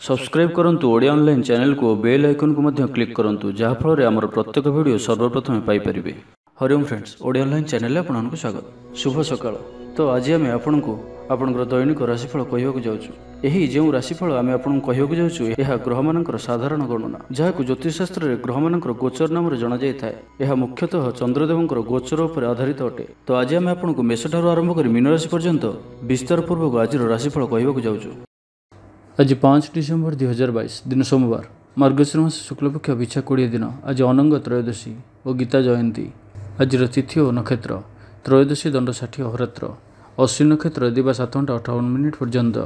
Subscribe କରନ୍ତୁ Odia online ଚ୍ୟାନେଲକୁ ଓ bail ଆଇକନ୍କୁ ମଧ୍ୟ କ୍ଲିକ୍ କରନ୍ତୁ ଯାହାଫଳରେ ଆମର ପ୍ରତ୍ୟେକ ଭିଡ଼ିଓ ସର୍ବପ୍ରଥମେ ପାଇପାରିବେ। ହରିଓମ୍ ଫ୍ରେଣ୍ଡସ୍ ଓଡ଼ିଆ ଅନଲାଇନ୍ ଚ୍ୟାନେଲରେ ଆପଣଙ୍କୁ ସ୍ୱାଗତ। ଶୁଭ ସକାଳ। ତ ଆଜି ଆମେ ଆପଣଙ୍କୁ ଆପଣଙ୍କର ଦୈନିକ ରାଶିଫଳ କହିବାକୁ ଯାଉଛୁ। ଏହି ଯେଉଁ ରାଶିଫଳ ଆମେ ଆପଣଙ୍କୁ କହିବାକୁ ଯାଉଛୁ ଏହା ଗ୍ରହମାନଙ୍କର ସାଧାରଣ ଗଣନା ଯାହାକୁ ଜ୍ୟୋତିଷଶାସ୍ତ୍ରରେ ଗ୍ରହମାନଙ୍କର ଗୋଚର ନାମରେ ଜଣାଯାଇଥାଏ। ଏହା ମୁଖ୍ୟତଃ ଚନ୍ଦ୍ରଦେବଙ୍କର ଗୋଚର ଉପରେ ଆଧାରିତ ଅଟେ। ତ ଆଜି ଆମେ ଆପଣଙ୍କୁ ମେଷଠାରୁ ଆରମ୍ଭ କରି ମୀନରାଶି ପର୍ଯ୍ୟନ୍ତ ବିସ୍ତାର ପୂର୍ବକ ଆଜିର ରାଶିଫଳ କହିବାକୁ ଯାଉଛୁ। ଆଜି ପାଞ୍ଚ ଡିସେମ୍ବର ଦୁଇ ହଜାର ବାଇଶ ଦିନ ସୋମବାର। ମାର୍ଗଶୀର ମାସ ଶୁକ୍ଲପକ୍ଷ ବିଛା କୋଡ଼ିଏ ଦିନ। ଆଜି ଅନଙ୍ଗ ତ୍ରୟୋଦଶୀ ଓ ଗୀତା ଜୟନ୍ତୀ। ଆଜିର ତିଥି ଓ ନକ୍ଷତ୍ର। ତ୍ରୟୋଦଶୀ ଦଣ୍ଡ ଷାଠିଏ ଅହରାତ୍ର। ଅଶ୍ୱିନ ନକ୍ଷତ୍ର ଦିବା ସାତ ଘଣ୍ଟା ଅଠାବନ ମିନିଟ୍ ପର୍ଯ୍ୟନ୍ତ।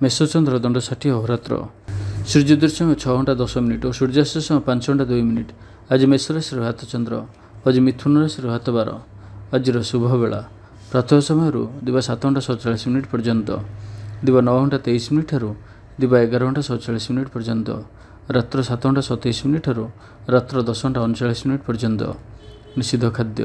ମେଷଚନ୍ଦ୍ର ଦଣ୍ଡ ଷାଠିଏ ଅହରାତ୍ର। ସୂର୍ଯ୍ୟୋଦୟ ସମୟ ଛଅ ଘଣ୍ଟା ଦଶ ମିନିଟ୍ ଓ ସୂର୍ଯ୍ୟାସ୍ତ ସମୟ ପାଞ୍ଚ ଘଣ୍ଟା ଦୁଇ ମିନିଟ୍। ଆଜି ମେଷ ରାଶିର ହାତ ଆଜି ମିଥୁନ ରାଶିର ହାତ ବାର ଆଜିର ଶୁଭ ବେଳା। ପ୍ରାତଃ ସମୟରୁ ଦିବା ସାତ ଘଣ୍ଟା ସତଚାଳିଶ ମିନିଟ୍ ପର୍ଯ୍ୟନ୍ତ। ଦିବା ନଅ ଘଣ୍ଟା ତେଇଶ ମିନିଟ୍ ଠାରୁ ଦିବା ଏଗାର ଘଣ୍ଟା ସତଚାଳିଶ ମିନିଟ୍ ପର୍ଯ୍ୟନ୍ତ ରାତ୍ର ସାତ ଘଣ୍ଟା ସତେଇଶ ମିନିଟ୍ ଠାରୁ ରାତ୍ର ଦଶ ଘଣ୍ଟା ଅଣଚାଳିଶ ମିନିଟ୍ ପର୍ଯ୍ୟନ୍ତ। ନିଷିଦ୍ଧ ଖାଦ୍ୟ।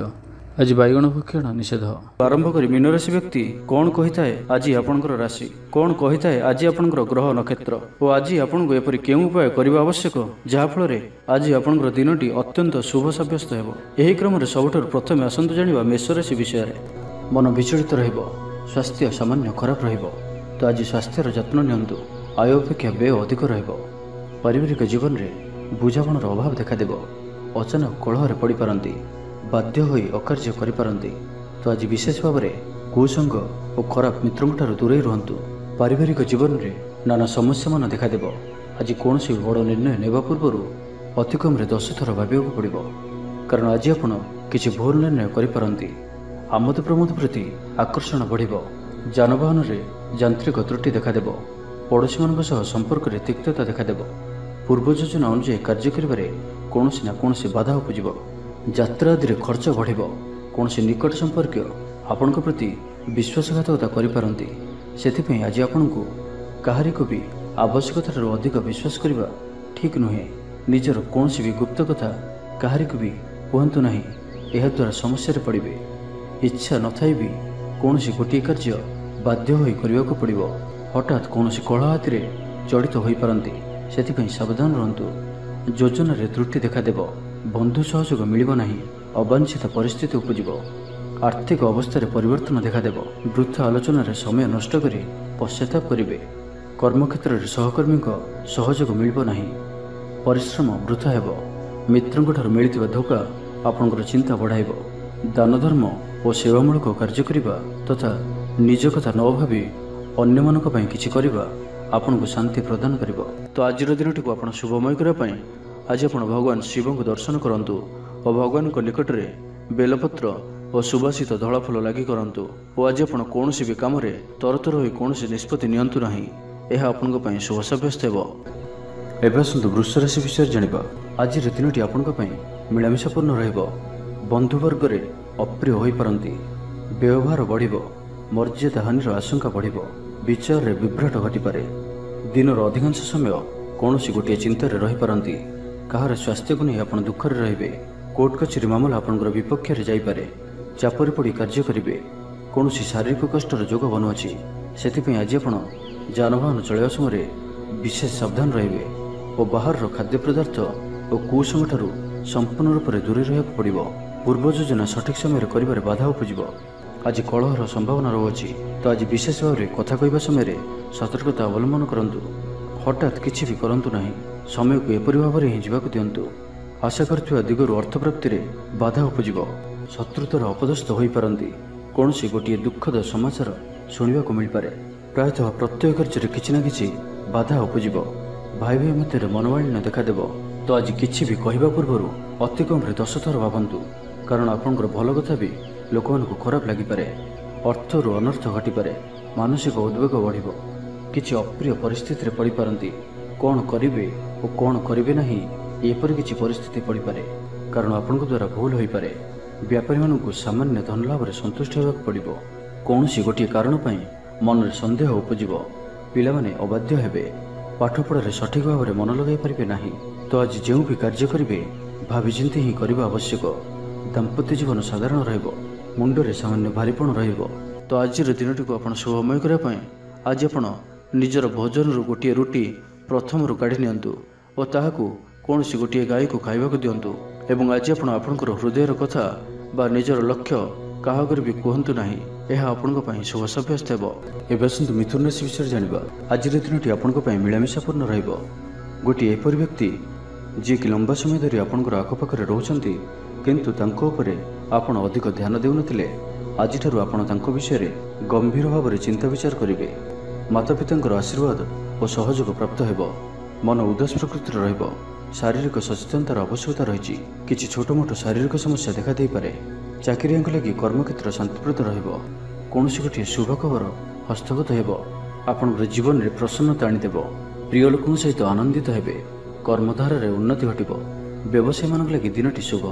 ଆଜି ବାଇଗଣ ଭକ୍ଷଣ ନିଷେଧ। ଆରମ୍ଭ କରି ମୀନରାଶି ବ୍ୟକ୍ତି କ'ଣ କହିଥାଏ ଆଜି ଆପଣଙ୍କର ରାଶି? କ'ଣ କହିଥାଏ ଆଜି ଆପଣଙ୍କର ଗ୍ରହ ନକ୍ଷତ୍ର? ଓ ଆଜି ଆପଣଙ୍କୁ ଏପରି କେଉଁ ଉପାୟ କରିବା ଆବଶ୍ୟକ? ଯାହାଫଳରେ ଆଜି ଆପଣଙ୍କର ଦିନଟି ଅତ୍ୟନ୍ତ ଶୁଭ ସାବ୍ୟସ୍ତ ହେବ। ଏହି କ୍ରମରେ ସବୁଠାରୁ ପ୍ରଥମେ ଆସନ୍ତୁ ଜାଣିବା ମେଷରାଶି ବିଷୟରେ। ମନ ବିଚଳିତ ରହିବ। ସ୍ୱାସ୍ଥ୍ୟ ସାମାନ୍ୟ ଖରାପ ରହିବ। ତ ଆଜି ସ୍ୱାସ୍ଥ୍ୟର ଯତ୍ନ ନିଅନ୍ତୁ। ଆୟ ଅପେକ୍ଷା ବ୍ୟୟ ଅଧିକ ରହିବ। ପାରିବାରିକ ଜୀବନରେ ବୁଝାମଣାର ଅଭାବ ଦେଖାଦେବ। ଅଚାନକ କଳହରେ ପଡ଼ିପାରନ୍ତି ବାଧ୍ୟ ହୋଇ ଅକାର୍ଯ୍ୟ କରିପାରନ୍ତି। ତ ଆଜି ବିଶେଷ ଭାବରେ କୁସଙ୍ଗ ଓ ଖରାପ ମିତ୍ରଙ୍କଠାରୁ ଦୂରେଇ ରୁହନ୍ତୁ। ପାରିବାରିକ ଜୀବନରେ ନାନା ସମସ୍ୟାମାନ ଦେଖାଦେବ। ଆଜି କୌଣସି ବଡ଼ ନିର୍ଣ୍ଣୟ ନେବା ପୂର୍ବରୁ ଅତି କମ୍ରେ ଦଶ ଥର ଭାବିବାକୁ ପଡ଼ିବ। କାରଣ ଆଜି ଆପଣ କିଛି ଭୁଲ ନିର୍ଣ୍ଣୟ କରିପାରନ୍ତି। ଆମୋଦ ପ୍ରମୋଦ ପ୍ରତି ଆକର୍ଷଣ ବଢ଼ିବ। ଯାନବାହନରେ ଯାନ୍ତ୍ରିକ ତ୍ରୁଟି ଦେଖାଦେବ। ପଡ଼ୋଶୀମାନଙ୍କ ସହ ସମ୍ପର୍କରେ ତିକ୍ତତା ଦେଖାଦେବ। ପୂର୍ବ ଯୋଜନା ଅନୁଯାୟୀ କାର୍ଯ୍ୟ କରିବାରେ କୌଣସି ନା କୌଣସି ବାଧା ଉପୁଜିବ। ଯାତ୍ରା ଆଦିରେ ଖର୍ଚ୍ଚ ବଢ଼ିବ। କୌଣସି ନିକଟ ସମ୍ପର୍କୀୟ ଆପଣଙ୍କ ପ୍ରତି ବିଶ୍ୱାସଘାତକତା କରିପାରନ୍ତି। ସେଥିପାଇଁ ଆଜି ଆପଣଙ୍କୁ କାହାରିକୁ ବି ଆବଶ୍ୟକତାଠାରୁ ଅଧିକ ବିଶ୍ୱାସ କରିବା ଠିକ୍ ନୁହେଁ। ନିଜର କୌଣସି ବି ଗୁପ୍ତ କଥା କାହାରିକୁ ବି କୁହନ୍ତୁ ନାହିଁ। ଏହାଦ୍ୱାରା ସମସ୍ୟାରେ ପଡ଼ିବେ। ଇଚ୍ଛା ନଥାଇ ବି କୌଣସି ଗୋଟିଏ କାର୍ଯ୍ୟ ବାଧ୍ୟ ହୋଇ କରିବାକୁ ପଡ଼ିବ। ହଠାତ୍ କୌଣସି କଳହ ହାତିରେ ଜଡ଼ିତ ହୋଇପାରନ୍ତି। ସେଥିପାଇଁ ସାବଧାନ ରୁହନ୍ତୁ। ଯୋଜନାରେ ତ୍ରୁଟି ଦେଖାଦେବ। ବନ୍ଧୁ ସହଯୋଗ ମିଳିବ ନାହିଁ। ଅବାଞ୍ଛିତ ପରିସ୍ଥିତି ଉପୁଜିବ। ଆର୍ଥିକ ଅବସ୍ଥାରେ ପରିବର୍ତ୍ତନ ଦେଖାଦେବ। ବୃଥା ଆଲୋଚନାରେ ସମୟ ନଷ୍ଟ କରି ପଶ୍ଚାତାପ କରିବେ। କର୍ମକ୍ଷେତ୍ରରେ ସହକର୍ମୀଙ୍କ ସହଯୋଗ ମିଳିବ ନାହିଁ। ପରିଶ୍ରମ ବୃଥା ହେବ। ମିତ୍ରଙ୍କଠାରୁ ମିଳିଥିବା ଧୋକା ଆପଣଙ୍କର ଚିନ୍ତା ବଢ଼ାଇବ। ଦାନଧର୍ମ ଓ ସେବାମୂଳକ କାର୍ଯ୍ୟ କରିବା ତଥା ନିଜ କଥା ନ ଭାବି ଅନ୍ୟମାନଙ୍କ ପାଇଁ କିଛି କରିବା ଆପଣଙ୍କୁ ଶାନ୍ତି ପ୍ରଦାନ କରିବ। ତ ଆଜିର ଦିନଟିକୁ ଆପଣ ଶୁଭମୟ କରିବା ପାଇଁ ଆଜି ଆପଣ ଭଗବାନ ଶିବଙ୍କୁ ଦର୍ଶନ କରନ୍ତୁ ଓ ଭଗବାନଙ୍କ ନିକଟରେ ବେଲପତ୍ର ଓ ସୁବାସିତ ଧଳା ଫୁଲ ଲାଗି କରନ୍ତୁ ଓ ଆଜି ଆପଣ କୌଣସି ବି କାମରେ ତରତର ହୋଇ କୌଣସି ନିଷ୍ପତ୍ତି ନିଅନ୍ତୁ ନାହିଁ। ଏହା ଆପଣଙ୍କ ପାଇଁ ଶୁଭ ସାବ୍ୟସ୍ତ ହେବ। ଏବେ ଆସନ୍ତୁ ବୃଷ ରାଶି ବିଷୟରେ ଜାଣିବା। ଆଜିର ଦିନଟି ଆପଣଙ୍କ ପାଇଁ ମିଳାମିଶାପୂର୍ଣ୍ଣ ରହିବ। ବନ୍ଧୁବର୍ଗରେ ଅପ୍ରିୟ ହୋଇପାରନ୍ତି। ବ୍ୟବହାର ବଢ଼ିବ। ମର୍ଯ୍ୟାଦା ହାନିର ଆଶଙ୍କା ବଢ଼ିବ। ବିଚାରରେ ବିଭ୍ରାଟ ଘଟିପାରେ। ଦିନର ଅଧିକାଂଶ ସମୟ କୌଣସି ଗୋଟିଏ ଚିନ୍ତାରେ ରହିପାରନ୍ତି। କାହାର ସ୍ୱାସ୍ଥ୍ୟକୁ ନେଇ ଆପଣ ଦୁଃଖରେ ରହିବେ। କୋର୍ଟ କଚେରୀ ମାମଲା ଆପଣଙ୍କର ବିପକ୍ଷରେ ଯାଇପାରେ। ଚାପରେ ପଡ଼ି କାର୍ଯ୍ୟ କରିବେ। କୌଣସି ଶାରୀରିକ କଷ୍ଟର ଯୋଗ ବନୁଅଛି। ସେଥିପାଇଁ ଆଜି ଆପଣ ଯାନବାହନ ଚଳାଇବା ସମୟରେ ବିଶେଷ ସାବଧାନ ରହିବେ ଓ ବାହାରର ଖାଦ୍ୟ ପଦାର୍ଥ ଓ କୁସଙ୍ଗଠାରୁ ସମ୍ପୂର୍ଣ୍ଣ ରୂପରେ ଦୂରେଇ ରହିବାକୁ ପଡ଼ିବ। ପୂର୍ବ ଯୋଜନା ସଠିକ୍ ସମୟରେ କରିବାରେ ବାଧା ଉପୁଜିବ। ଆଜି କଳହର ସମ୍ଭାବନା ରହୁଅଛି। ତ ଆଜି ବିଶେଷ ଭାବରେ କଥା କହିବା ସମୟରେ ସତର୍କତା ଅବଲମ୍ବନ କରନ୍ତୁ। ହଠାତ୍ କିଛି ବି କରନ୍ତୁ ନାହିଁ। ସମୟକୁ ଏପରି ଭାବରେ ହିଁ ଯିବାକୁ ଦିଅନ୍ତୁ। ଆଶା କରୁଥିବା ଦିଗରୁ ଅର୍ଥପ୍ରାପ୍ତିରେ ବାଧା ଉପୁଜିବ। ଶତ୍ରୁତାର ଅପଦସ୍ଥ ହୋଇପାରନ୍ତି। କୌଣସି ଗୋଟିଏ ଦୁଃଖଦ ସମାଚାର ଶୁଣିବାକୁ ମିଳିପାରେ। ପ୍ରାୟତଃ ପ୍ରତ୍ୟେକ କାର୍ଯ୍ୟରେ କିଛି ନା କିଛି ବାଧା ଉପୁଜିବ। ଭାଇ ଭାଇ ମଧ୍ୟରେ ମନୋମାଳିନ୍ୟ ଦେଖାଦେବ। ତ ଆଜି କିଛି ବି କହିବା ପୂର୍ବରୁ ଅତି କମ୍ରେ ଦଶ ଥର ଭାବନ୍ତୁ। କାରଣ ଆପଣଙ୍କର ଭଲ କଥା ବି ଲୋକମାନଙ୍କୁ ଖରାପ ଲାଗିପାରେ ଅର୍ଥରୁ ଅନର୍ଥ ଘଟିପାରେ ମାନସିକ ଉଦ୍ବେଗ ବଢ଼ିବ। କିଛି ଅପ୍ରିୟ ପରିସ୍ଥିତିରେ ପଡ଼ିପାରନ୍ତି। କ'ଣ କରିବେ ଓ କ'ଣ କରିବେ ନାହିଁ ଏପରି କିଛି ପରିସ୍ଥିତି ପଡ଼ିପାରେ। କାରଣ ଆପଣଙ୍କ ଦ୍ୱାରା ଭୁଲ ହୋଇପାରେ। ବ୍ୟାପାରୀମାନଙ୍କୁ ସାମାନ୍ୟ ଧନଲାଭରେ ସନ୍ତୁଷ୍ଟ ହେବାକୁ ପଡ଼ିବ। କୌଣସି ଗୋଟିଏ କାରଣ ପାଇଁ ମନରେ ସନ୍ଦେହ ଉପୁଜିବ। ପିଲାମାନେ ଅବାଧ୍ୟ ହେବେ। ପାଠପଢ଼ାରେ ସଠିକ୍ ଭାବରେ ମନ ଲଗାଇ ପାରିବେ ନାହିଁ। ତ ଆଜି ଯେଉଁ ବି କାର୍ଯ୍ୟ କରିବେ ଭାବିଚିନ୍ତି ହିଁ କରିବା ଆବଶ୍ୟକ। ଦାମ୍ପତ୍ୟ ଜୀବନ ସାଧାରଣ ରହିବ। ମୁଣ୍ଡରେ ସାମାନ୍ୟ ଭାରିପଣ ରହିବ। ତ ଆଜିର ଦିନଟିକୁ ଆପଣ ଶୁଭମୟ କରିବା ପାଇଁ ଆଜି ଆପଣ ନିଜର ଭୋଜନରୁ ଗୋଟିଏ ରୁଟି ପ୍ରଥମରୁ କାଢ଼ି ନିଅନ୍ତୁ ଓ ତାହାକୁ କୌଣସି ଗୋଟିଏ ଗାଈକୁ ଖାଇବାକୁ ଦିଅନ୍ତୁ ଏବଂ ଆଜି ଆପଣ ଆପଣଙ୍କର ହୃଦୟର କଥା ବା ନିଜର ଲକ୍ଷ୍ୟ କାହା ଆଗରେ ବି କୁହନ୍ତୁ ନାହିଁ। ଏହା ଆପଣଙ୍କ ପାଇଁ ଶୁଭ ସାବ୍ୟସ୍ତ ହେବ। ଏବେ ଆସନ୍ତୁ ମିଥୁନ ରାଶି ବିଷୟରେ ଜାଣିବା। ଆଜିର ଦିନଟି ଆପଣଙ୍କ ପାଇଁ ମିଳାମିଶାପୂର୍ଣ୍ଣ ରହିବ। ଗୋଟିଏ ଏପରି ବ୍ୟକ୍ତି ଯିଏକି ଲମ୍ବା ସମୟ ଧରି ଆପଣଙ୍କର ଆଖପାଖରେ ରହୁଛନ୍ତି କିନ୍ତୁ ତାଙ୍କ ଉପରେ ଆପଣ ଅଧିକ ଧ୍ୟାନ ଦେଉନଥିଲେ। ଆଜିଠାରୁ ଆପଣ ତାଙ୍କ ବିଷୟରେ ଗମ୍ଭୀର ଭାବରେ ଚିନ୍ତା ବିଚାର କରିବେ। ମାତାପିତାଙ୍କର ଆଶୀର୍ବାଦ ଓ ସହଯୋଗ ପ୍ରାପ୍ତ ହେବ। ମନ ଉଦାସ ପ୍ରକୃତିର ରହିବ। ଶାରୀରିକ ସଚେତନତାର ଆବଶ୍ୟକତା ରହିଛି। କିଛି ଛୋଟ ମୋଟ ଶାରୀରିକ ସମସ୍ୟା ଦେଖାଦେଇପାରେ ଚାକିରିଆଙ୍କ ଲାଗି କର୍ମକ୍ଷେତ୍ର ଶାନ୍ତିପ୍ରଦ ରହିବ। କୌଣସି ଗୋଟିଏ ଶୁଭ ଖବର ହସ୍ତଗତ ହେବ। ଆପଣଙ୍କର ଜୀବନରେ ପ୍ରସନ୍ନତା ଆଣିଦେବ। ପ୍ରିୟ ଲୋକଙ୍କ ସହିତ ଆନନ୍ଦିତ ହେବେ। କର୍ମଧାରାରେ ଉନ୍ନତି ଘଟିବ। ବ୍ୟବସାୟୀମାନଙ୍କ ଲାଗି ଦିନଟି ଶୁଭ।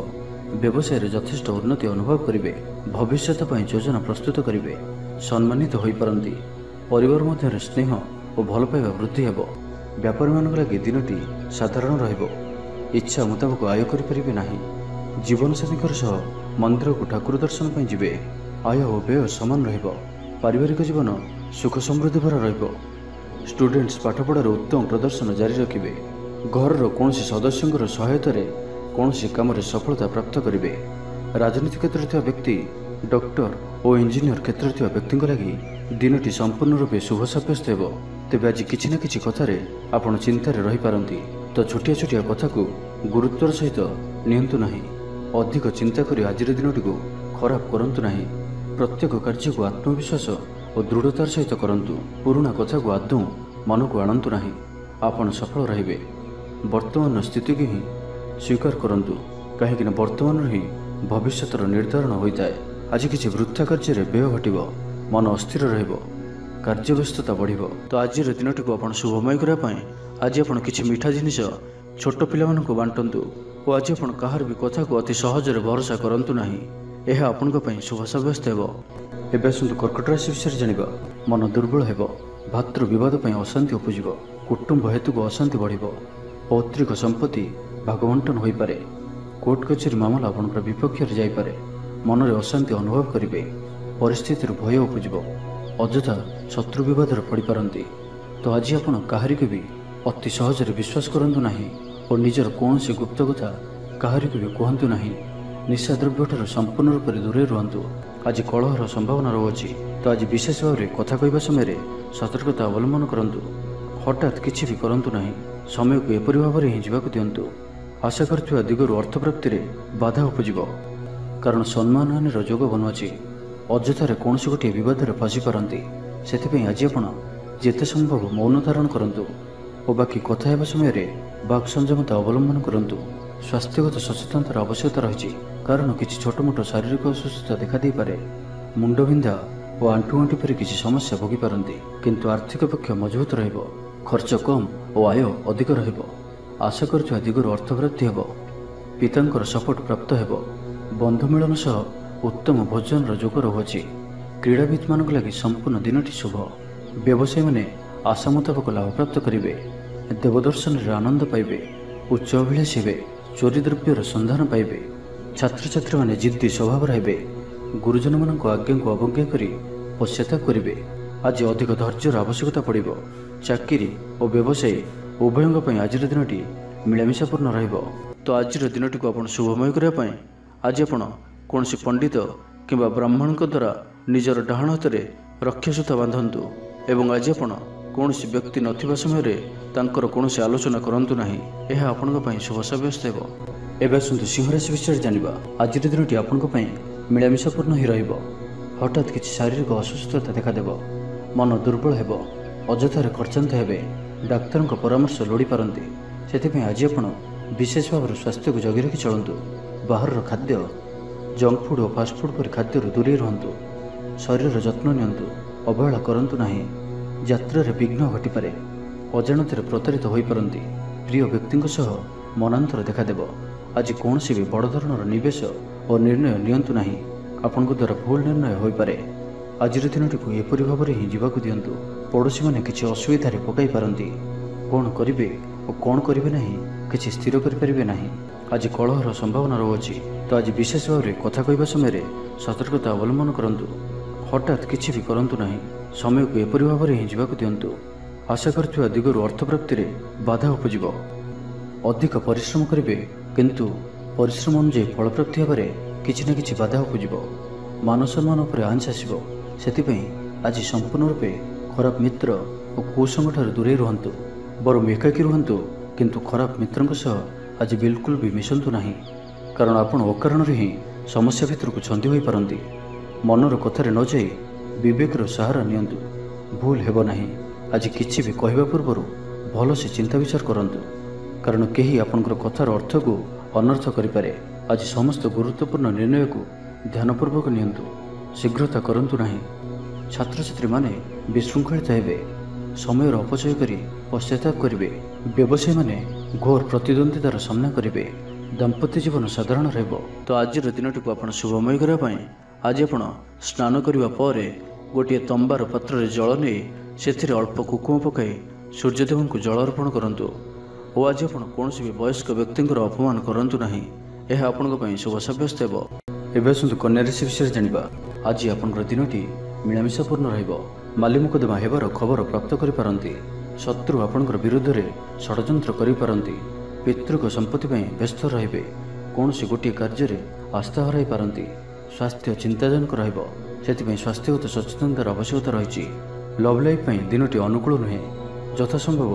ବ୍ୟବସାୟରେ ଯଥେଷ୍ଟ ଉନ୍ନତି ଅନୁଭବ କରିବେ ଭବିଷ୍ୟତ ପାଇଁ ଯୋଜନା ପ୍ରସ୍ତୁତ କରିବେ ସମ୍ମାନିତ ହୋଇପାରନ୍ତି। ପରିବାର ମଧ୍ୟରେ ସ୍ନେହ ଓ ଭଲ ପାଇବା ବୃଦ୍ଧି ହେବ। ବ୍ୟାପାରୀମାନଙ୍କ ଲାଗି ଦିନଟି ସାଧାରଣ ରହିବ। ଇଚ୍ଛା ମୁତାବକ ଆୟ କରିପାରିବେ ନାହିଁ। ଜୀବନସାଥୀଙ୍କର ସହ ମନ୍ଦିରକୁ ଠାକୁର ଦର୍ଶନ ପାଇଁ ଯିବେ। ଆୟ ଓ ବ୍ୟୟ ସମାନ ରହିବ। ପାରିବାରିକ ଜୀବନ ସୁଖ ସମୃଦ୍ଧି ଭରା ରହିବ। ଷ୍ଟୁଡେଣ୍ଟସ୍ ପାଠପଢ଼ାରେ ଉତ୍ତମ ପ୍ରଦର୍ଶନ ଜାରି ରଖିବେ। ଘରର କୌଣସି ସଦସ୍ୟଙ୍କର ସହାୟତାରେ କୌଣସି କାମରେ ସଫଳତା ପ୍ରାପ୍ତ କରିବେ। ରାଜନୀତି କ୍ଷେତ୍ରରେ ଥିବା ବ୍ୟକ୍ତି ଡକ୍ଟର ଓ ଇଞ୍ଜିନିୟର କ୍ଷେତ୍ରରେ ଥିବା ବ୍ୟକ୍ତିଙ୍କ ଲାଗି ଦିନଟି ସମ୍ପୂର୍ଣ୍ଣ ରୂପେ ଶୁଭ ସାବ୍ୟସ୍ତ ହେବ। ତେବେ ଆଜି କିଛି ନା କିଛି କଥାରେ ଆପଣ ଚିନ୍ତାରେ ରହିପାରନ୍ତି। ତ ଛୋଟିଆ ଛୋଟିଆ କଥାକୁ ଗୁରୁତ୍ୱର ସହିତ ନିଅନ୍ତୁ ନାହିଁ। ଅଧିକ ଚିନ୍ତା କରି ଆଜିର ଦିନଟିକୁ ଖରାପ କରନ୍ତୁ ନାହିଁ। ପ୍ରତ୍ୟେକ କାର୍ଯ୍ୟକୁ ଆତ୍ମବିଶ୍ୱାସ ଓ ଦୃଢ଼ତାର ସହିତ କରନ୍ତୁ। ପୁରୁଣା କଥାକୁ ଆଦୌ ମନକୁ ଆଣନ୍ତୁ ନାହିଁ। ଆପଣ ସଫଳ ରହିବେ। ବର୍ତ୍ତମାନର ସ୍ଥିତିକୁ ହିଁ ସ୍ୱୀକାର କରନ୍ତୁ। କାହିଁକିନା ବର୍ତ୍ତମାନରୁ ହିଁ ଭବିଷ୍ୟତର ନିର୍ଦ୍ଧାରଣ ହୋଇଥାଏ। ଆଜି କିଛି ବୃଥା କାର୍ଯ୍ୟରେ ବ୍ୟୟ ଘଟିବ ମନ ଅସ୍ଥିର ରହିବ କାର୍ଯ୍ୟବ୍ୟସ୍ତତା ବଢ଼ିବ। ତ ଆଜିର ଦିନଟିକୁ ଆପଣ ଶୁଭମୟ କରିବା ପାଇଁ ଆଜି ଆପଣ କିଛି ମିଠା ଜିନିଷ ଛୋଟ ପିଲାମାନଙ୍କୁ ବାଣ୍ଟନ୍ତୁ ଓ ଆଜି ଆପଣ କାହାର ବି କଥାକୁ ଅତି ସହଜରେ ଭରସା କରନ୍ତୁ ନାହିଁ ଏହା ଆପଣଙ୍କ ପାଇଁ ଶୁଭ ସାବ୍ୟସ୍ତ ହେବ। ଏବେ ଆସନ୍ତୁ କର୍କଟ ରାଶି ବିଷୟରେ ଜାଣିବା। ମନ ଦୁର୍ବଳ ହେବ ଭାତୃ ବିବାଦ ପାଇଁ ଅଶାନ୍ତି ଉପୁଜିବ କୁଟୁମ୍ବ ହେତୁକୁ ଅଶାନ୍ତି ବଢ଼ିବ ପୈତୃକ ସମ୍ପତ୍ତି ଭାଗବଣ୍ଟନ ହୋଇପାରେ। କୋର୍ଟ କଚେରୀ ମାମଲା ଆପଣଙ୍କର ବିପକ୍ଷରେ ଯାଇପାରେ। ମନରେ ଅଶାନ୍ତି ଅନୁଭବ କରିବେ। ପରିସ୍ଥିତିରୁ ଭୟ ଉପୁଜିବ। ଅଯଥା ଶତ୍ରୁ ବିବାଦରେ ପଡ଼ିପାରନ୍ତି। ତ ଆଜି ଆପଣ କାହାରିକୁ ବି ଅତି ସହଜରେ ବିଶ୍ୱାସ କରନ୍ତୁ ନାହିଁ ଓ ନିଜର କୌଣସି ଗୁପ୍ତ କଥା କାହାରିକୁ ବି କୁହନ୍ତୁ ନାହିଁ। ନିଶାଦ୍ରବ୍ୟଠାରୁ ସମ୍ପୂର୍ଣ୍ଣ ରୂପରେ ଦୂରେଇ ରୁହନ୍ତୁ। ଆଜି କଳହର ସମ୍ଭାବନା ରହୁଅଛି। ତ ଆଜି ବିଶେଷ ଭାବରେ କଥା କହିବା ସମୟରେ ସତର୍କତା ଅବଲମ୍ବନ କରନ୍ତୁ। ହଠାତ୍ କିଛି ବି କରନ୍ତୁ ନାହିଁ। ସମୟକୁ ଏପରି ଭାବରେ ହିଁ ଯିବାକୁ ଦିଅନ୍ତୁ। ଆଶା କରୁଥିବା ଦିଗରୁ ଅର୍ଥ ପ୍ରାପ୍ତିରେ ବାଧା ଉପୁଜିବ। କାରଣ ସମ୍ମାନହାନିର ଯୋଗ ବନୁଅଛି। ଅଯଥାରେ କୌଣସି ଗୋଟିଏ ବିବାଦରେ ଫସି ପାରନ୍ତି ସେଥିପାଇଁ ଆଜି ଆପଣ ଯେତେ ସମ୍ଭବ ମୌନ ଧାରଣ କରନ୍ତୁ ଓ ବାକି କଥା ହେବା ସମୟରେ ବାକ୍ ସଂଯମତା ଅବଲମ୍ବନ କରନ୍ତୁ। ସ୍ୱାସ୍ଥ୍ୟଗତ ସଚେତନତାର ଆବଶ୍ୟକତା ରହିଛି। କାରଣ କିଛି ଛୋଟ ମୋଟ ଶାରୀରିକ ଅସୁସ୍ଥତା ଦେଖାଦେଇପାରେ ମୁଣ୍ଡବିନ୍ଧା ଓ ଆଣ୍ଠୁଗଣ୍ଠି ପରି କିଛି ସମସ୍ୟା ଭୋଗିପାରନ୍ତି। କିନ୍ତୁ ଆର୍ଥିକ ପକ୍ଷ ମଜବୁତ ରହିବ। ଖର୍ଚ୍ଚ କମ୍ ଓ ଆୟ ଅଧିକ ରହିବ। ଆଶା କରୁଥିବା ଦିଗରୁ ଅର୍ଥପ୍ରାପ୍ତି ହେବ। ପିତାଙ୍କର ସପୋର୍ଟ ପ୍ରାପ୍ତ ହେବ। ବନ୍ଧୁ ମିଳନ ସହ ଉତ୍ତମ ଭୋଜନର ଯୋଗ ରହୁଅଛି। କ୍ରୀଡ଼ାବିତ୍ମାନଙ୍କ ଲାଗି ସମ୍ପୂର୍ଣ୍ଣ ଦିନଟି ଶୁଭ। ବ୍ୟବସାୟୀମାନେ ଆଶା ମୁତାବକ ଲାଭପ୍ରାପ୍ତ କରିବେ। ଦେବଦର୍ଶନରେ ଆନନ୍ଦ ପାଇବେ। ଉଚ୍ଚ ଅଭିଳାଷୀ ହେବେ ଚୋରି ଦ୍ରବ୍ୟର ସନ୍ଧାନ ପାଇବେ। ଛାତ୍ରଛାତ୍ରୀମାନେ ଜିଦ୍ଦି ସ୍ୱଭାବର ହେବେ। ଗୁରୁଜନମାନଙ୍କ ଆଜ୍ଞାକୁ ଅବଜ୍ଞା କରି ପଶ୍ଚାତାପ କରିବେ। ଆଜି ଅଧିକ ଧୈର୍ଯ୍ୟର ଆବଶ୍ୟକତା ପଡ଼ିବ। ଚାକିରି ଓ ବ୍ୟବସାୟୀ ଉଭୟଙ୍କ ପାଇଁ ଆଜିର ଦିନଟି ମିଳାମିଶାପୂର୍ଣ୍ଣ ରହିବ। ତ ଆଜିର ଦିନଟିକୁ ଆପଣ ଶୁଭମୟ କରିବା ପାଇଁ ଆଜି ଆପଣ କୌଣସି ପଣ୍ଡିତ କିମ୍ବା ବ୍ରାହ୍ମଣଙ୍କ ଦ୍ୱାରା ନିଜର ଡାହାଣ ହାତରେ ରକ୍ଷାସୂତା ବାନ୍ଧନ୍ତୁ ଏବଂ ଆଜି ଆପଣ କୌଣସି ବ୍ୟକ୍ତି ନଥିବା ସମୟରେ ତାଙ୍କର କୌଣସି ଆଲୋଚନା କରନ୍ତୁ ନାହିଁ। ଏହା ଆପଣଙ୍କ ପାଇଁ ଶୁଭ ସାବ୍ୟସ୍ତ ହେବ। ଏବେ ଆସନ୍ତୁ ସିଂହରାଶି ବିଷୟରେ ଜାଣିବା। ଆଜିର ଦିନଟି ଆପଣଙ୍କ ପାଇଁ ମିଳାମିଶାପୂର୍ଣ୍ଣ ହିଁ ରହିବ। ହଠାତ୍ କିଛି ଶାରୀରିକ ଅସୁସ୍ଥତା ଦେଖାଦେବ। ମନ ଦୁର୍ବଳ ହେବ। ଅଯଥାରେ ଖର୍ଚ୍ଚାନ୍ତ ହେବେ। ଡାକ୍ତରଙ୍କ ପରାମର୍ଶ ଲୋଡ଼ିପାରନ୍ତି ସେଥିପାଇଁ ଆଜି ଆପଣ ବିଶେଷ ଭାବରେ ସ୍ୱାସ୍ଥ୍ୟକୁ ଜଗି ରଖି ଚଳନ୍ତୁ। ବାହାରର ଖାଦ୍ୟ ଜଙ୍କ ଫୁଡ୍ ଓ ଫାଷ୍ଟଫୁଡ୍ ପରି ଖାଦ୍ୟରୁ ଦୂରେଇ ରୁହନ୍ତୁ। ଶରୀରର ଯତ୍ନ ନିଅନ୍ତୁ ଅବହେଳା କରନ୍ତୁ ନାହିଁ। ଯାତ୍ରାରେ ବିଘ୍ନ ଘଟିପାରେ। ଅଜାଣତରେ ପ୍ରତାରିତ ହୋଇପାରନ୍ତି। ପ୍ରିୟ ବ୍ୟକ୍ତିଙ୍କ ସହ ମନାନ୍ତର ଦେଖାଦେବ। ଆଜି କୌଣସି ବି ବଡ଼ ଧରଣର ନିବେଶ ଓ ନିର୍ଣ୍ଣୟ ନିଅନ୍ତୁ ନାହିଁ। ଆପଣଙ୍କ ଦ୍ୱାରା ଭୁଲ ନିର୍ଣ୍ଣୟ ହୋଇପାରେ। ଆଜିର ଦିନଟିକୁ ଏପରି ଭାବରେ ହିଁ ଯିବାକୁ ଦିଅନ୍ତୁ। ପଡ଼ୋଶୀମାନେ କିଛି ଅସୁବିଧାରେ ପକାଇ ପାରନ୍ତି। କ'ଣ କରିବେ ଓ କ'ଣ କରିବେ ନାହିଁ କିଛି ସ୍ଥିର କରିପାରିବେ ନାହିଁ। ଆଜି କଳହର ସମ୍ଭାବନା ରହୁଅଛି। ତ ଆଜି ବିଶେଷ ଭାବରେ କଥା କହିବା ସମୟରେ ସତର୍କତା ଅବଲମ୍ବନ କରନ୍ତୁ। ହଠାତ୍ କିଛି ବି କରନ୍ତୁ ନାହିଁ। ସମୟକୁ ଏପରି ଭାବରେ ହିଁ ଯିବାକୁ ଦିଅନ୍ତୁ। ଆଶା କରୁଥିବା ଦିଗରୁ ଅର୍ଥ ପ୍ରାପ୍ତିରେ ବାଧା ଉପୁଜିବ। ଅଧିକ ପରିଶ୍ରମ କରିବେ କିନ୍ତୁ ପରିଶ୍ରମ ଅନୁଯାୟୀ ଫଳପ୍ରାପ୍ତି ହେବାରେ କିଛି ନା କିଛି ବାଧା ଉପୁଜିବ। ମାନ ସମ୍ମାନ ଉପରେ ଆଞ୍ଚ ଆସିବ। ସେଥିପାଇଁ ଆଜି ସମ୍ପୂର୍ଣ୍ଣ ରୂପେ ଖରାପ ମିତ୍ର ଓ କୁସଙ୍ଗଠାରୁ ଦୂରେଇ ରୁହନ୍ତୁ। ବରଂ ଏକାକୀ ରୁହନ୍ତୁ କିନ୍ତୁ ଖରାପ ମିତ୍ରଙ୍କ ସହ ଆଜି ବିଲକୁଲ ବି ମିଶନ୍ତୁ ନାହିଁ। କାରଣ ଆପଣ ଅକାରଣରେ ହିଁ ସମସ୍ୟା ଭିତରକୁ ଛନ୍ଦି ହୋଇପାରନ୍ତି। ମନର କଥାରେ ନ ଯାଇ ବିବେକର ସାହାରା ନିଅନ୍ତୁ। ଭୁଲ ହେବ ନାହିଁ। ଆଜି କିଛି ବି କହିବା ପୂର୍ବରୁ ଭଲସେ ଚିନ୍ତା ବିଚାର କରନ୍ତୁ। କାରଣ କେହି ଆପଣଙ୍କର କଥାର ଅର୍ଥକୁ ଅନର୍ଥ କରିପାରେ। ଆଜି ସମସ୍ତ ଗୁରୁତ୍ୱପୂର୍ଣ୍ଣ ନିର୍ଣ୍ଣୟକୁ ଧ୍ୟାନପୂର୍ବକ ନିଅନ୍ତୁ। ଶୀଘ୍ରତା କରନ୍ତୁ ନାହିଁ। ଛାତ୍ରଛାତ୍ରୀମାନେ ବିଶୃଙ୍ଖଳିତ ହେବେ। ସମୟର ଅପଚୟ କରି ପଶ୍ଚାତାପ କରିବେ। ବ୍ୟବସାୟୀମାନେ ଘୋର ପ୍ରତିଦ୍ୱନ୍ଦିତାର ସାମ୍ନା କରିବେ। ଦାମ୍ପତ୍ୟ ଜୀବନ ସାଧାରଣ ରହିବ। ତ ଆଜିର ଦିନଟିକୁ ଆପଣ ଶୁଭମୟ କରିବା ପାଇଁ ଆଜି ଆପଣ ସ୍ନାନ କରିବା ପରେ ଗୋଟିଏ ତମ୍ବାର ପାତ୍ରରେ ଜଳ ନେଇ ସେଥିରେ ଅଳ୍ପ କୁକୁମ ପକାଇ ସୂର୍ଯ୍ୟଦେବଙ୍କୁ ଜଳ ଅର୍ପଣ କରନ୍ତୁ। ଓ ଆଜି ଆପଣ କୌଣସି ବି ବୟସ୍କ ବ୍ୟକ୍ତିଙ୍କର ଅପମାନ କରନ୍ତୁ ନାହିଁ। ଏହା ଆପଣଙ୍କ ପାଇଁ ଶୁଭ ସାବ୍ୟସ୍ତ ହେବ। ଏବେ ଆସନ୍ତୁ କନ୍ୟା ରାଶି ବିଷୟରେ ଜାଣିବା। ଆଜି ଆପଣଙ୍କର ଦିନଟି ମିଳାମିଶାପୂର୍ଣ୍ଣ ରହିବ। ମାଲି ମୁକଦମା ହେବାର ଖବର ପ୍ରାପ୍ତ କରିପାରନ୍ତି। ଶତ୍ରୁ ଆପଣଙ୍କର ବିରୁଦ୍ଧରେ ଷଡ଼ଯନ୍ତ୍ର କରିପାରନ୍ତି। ପିତୃକ ସମ୍ପତ୍ତି ପାଇଁ ବ୍ୟସ୍ତ ରହିବେ। କୌଣସି ଗୋଟିଏ କାର୍ଯ୍ୟରେ ଆସ୍ଥା ହରାଇ ପାରନ୍ତି। ସ୍ୱାସ୍ଥ୍ୟ ଚିନ୍ତାଜନକ ରହିବ। ସେଥିପାଇଁ ସ୍ୱାସ୍ଥ୍ୟଗତ ସଚେତନତାର ଆବଶ୍ୟକତା ରହିଛି। ଲଭ୍ ଲାଇଫ୍ ପାଇଁ ଦିନଟି ଅନୁକୂଳ ନୁହେଁ। ଯଥାସମ୍ଭବ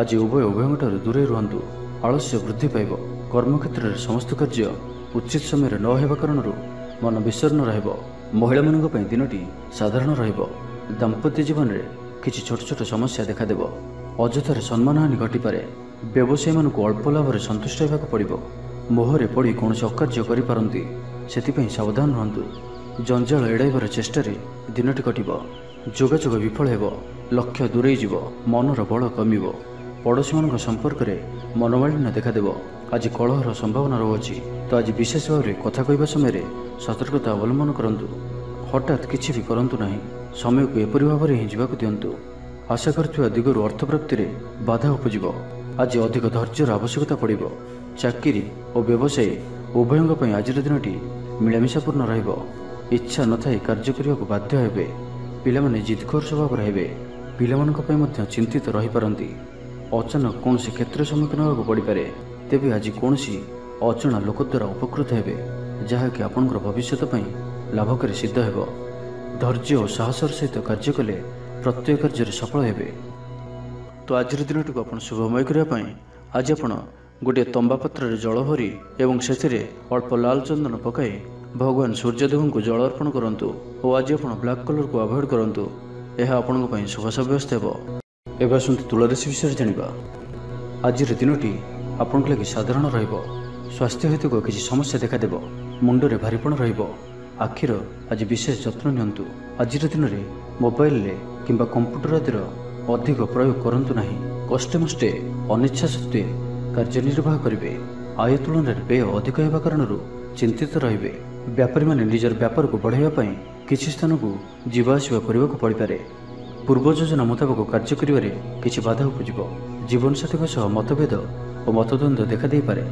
ଆଜି ଉଭୟ ଉଭୟଙ୍କଠାରୁ ଦୂରେଇ ରୁହନ୍ତୁ। ଆଳସ୍ୟ ବୃଦ୍ଧି ପାଇବ। କର୍ମକ୍ଷେତ୍ରରେ ସମସ୍ତ କାର୍ଯ୍ୟ ଉଚିତ ସମୟରେ ନ ହେବା କାରଣରୁ ମନ ବିଷର୍ଣ୍ଣ ରହିବ। ମହିଳାମାନଙ୍କ ପାଇଁ ଦିନଟି ସାଧାରଣ ରହିବ। ଦାମ୍ପତ୍ୟ ଜୀବନରେ କିଛି ଛୋଟ ଛୋଟ ସମସ୍ୟା ଦେଖାଦେବ। ଅଯଥାରେ ସମ୍ମାନହାନି ଘଟିପାରେ। ବ୍ୟବସାୟୀମାନଙ୍କୁ ଅଳ୍ପ ଲାଭରେ ସନ୍ତୁଷ୍ଟ ହେବାକୁ ପଡ଼ିବ। ମୋହରେ ପଡ଼ି କୌଣସି ଅକାର୍ଯ୍ୟ କରିପାରନ୍ତି ସେଥିପାଇଁ ସାବଧାନ ରୁହନ୍ତୁ। ଜଞ୍ଜାଳ ଏଡ଼ାଇବାର ଚେଷ୍ଟାରେ ଦିନଟି କଟିବ। ଯୋଗାଯୋଗ ବିଫଳ ହେବ ଲକ୍ଷ୍ୟ ଦୂରେଇ ଯିବ ମନର ବଳ କମିବ। ପଡ଼ୋଶୀମାନଙ୍କ ସମ୍ପର୍କରେ ମନୋମାଳିନ୍ୟ ଦେଖାଦେବ। ଆଜି କଳହର ସମ୍ଭାବନା ରହୁଅଛି। ତ ଆଜି ବିଶେଷ ଭାବରେ କଥା କହିବା ସମୟରେ ସତର୍କତା ଅବଲମ୍ବନ କରନ୍ତୁ। ହଠାତ୍ କିଛି ବି କରନ୍ତୁ ନାହିଁ। ସମୟକୁ ଏପରି ଭାବରେ ହିଁ ଯିବାକୁ ଦିଅନ୍ତୁ। ଆଶା କରୁଥିବା ଦିଗରୁ ଅର୍ଥ ପ୍ରାପ୍ତିରେ ବାଧା ଉପୁଜିବ। ଆଜି ଅଧିକ ଧୈର୍ଯ୍ୟର ଆବଶ୍ୟକତା ପଡ଼ିବ। ଚାକିରି ଓ ବ୍ୟବସାୟୀ ଉଭୟଙ୍କ ପାଇଁ ଆଜିର ଦିନଟି ମିଳାମିଶାପୂର୍ଣ୍ଣ ରହିବ। ଇଚ୍ଛା ନଥାଇ କାର୍ଯ୍ୟ କରିବାକୁ ବାଧ୍ୟ ହେବେ। ପିଲାମାନେ ଜିଦ୍ଖୋର ସ୍ୱଭାବର ହେବେ। ପିଲାମାନଙ୍କ ପାଇଁ ମଧ୍ୟ ଚିନ୍ତିତ ରହିପାରନ୍ତି। ଅଚାନକ କୌଣସି କ୍ଷେତ୍ର ସମ୍ମୁଖୀନ ହେବାକୁ ପଡ଼ିପାରେ। ତେବେ ଆଜି କୌଣସି ଅଜଣା ଲୋକ ଦ୍ୱାରା ଉପକୃତ ହେବେ ଯାହାକି ଆପଣଙ୍କର ଭବିଷ୍ୟତ ପାଇଁ ଲାଭକାରୀ ସିଦ୍ଧ ହେବ। ଧୈର୍ଯ୍ୟ ଓ ସାହସର ସହିତ କାର୍ଯ୍ୟ କଲେ ପ୍ରତ୍ୟେକ କାର୍ଯ୍ୟରେ ସଫଳ ହେବେ। ତ ଆଜିର ଦିନଟିକୁ ଆପଣ ଶୁଭମୟ କରିବା ପାଇଁ ଆଜି ଆପଣ ଗୋଟିଏ ତମ୍ବା ପାତ୍ରରେ ଜଳ ଭରି ଏବଂ ସେଥିରେ ଅଳ୍ପ ଲାଲ ଚନ୍ଦନ ପକାଇ ଭଗବାନ ସୂର୍ଯ୍ୟଦେବଙ୍କୁ ଜଳ ଅର୍ପଣ କରନ୍ତୁ ଓ ଆଜି ଆପଣ ବ୍ଲାକ୍ କଲର୍କୁ ଆଭଏଡ଼ କରନ୍ତୁ। ଏହା ଆପଣଙ୍କ ପାଇଁ ଶୁଭ ସାବ୍ୟସ୍ତ ହେବ। ଏବେ ଆସନ୍ତୁ ତୁଳାରାଶି ବିଷୟରେ ଜାଣିବା। ଆଜିର ଦିନଟି ଆପଣଙ୍କ ଲାଗି ସାଧାରଣ ରହିବ। ସ୍ୱାସ୍ଥ୍ୟ ହେତୁକ କିଛି ସମସ୍ୟା ଦେଖାଦେବ। ମୁଣ୍ଡରେ ଭାରିପଣ ରହିବ। ଆଖିର ଆଜି ବିଶେଷ ଯତ୍ନ ନିଅନ୍ତୁ। ଆଜିର ଦିନରେ ମୋବାଇଲରେ କିମ୍ବା କମ୍ପ୍ୟୁଟର ଆଦିର ଅଧିକ ପ୍ରୟୋଗ କରନ୍ତୁ ନାହିଁ। କଷ୍ଟେମଷ୍ଟେ ଅନିଚ୍ଛା ସତ୍ତ୍ୱେ କାର୍ଯ୍ୟନିର୍ବାହ କରିବେ। ଆୟ ତୁଳନାରେ ବ୍ୟୟ ଅଧିକ ହେବା କାରଣରୁ ଚିନ୍ତିତ ରହିବେ। ବ୍ୟାପାରୀମାନେ ନିଜର ବ୍ୟାପାରକୁ ବଢ଼ାଇବା ପାଇଁ କିଛି ସ୍ଥାନକୁ ଯିବା ଆସିବା କରିବାକୁ ପଡ଼ିପାରେ। ପୂର୍ବ ଯୋଜନା ମୁତାବକ କାର୍ଯ୍ୟ କରିବାରେ କିଛି ବାଧା ଉପୁଜିବ। ଜୀବନସାଥୀଙ୍କ ସହ ମତଭେଦ ଓ ମତଦ୍ୱନ୍ଦ୍ୱ ଦେଖାଦେଇପାରେ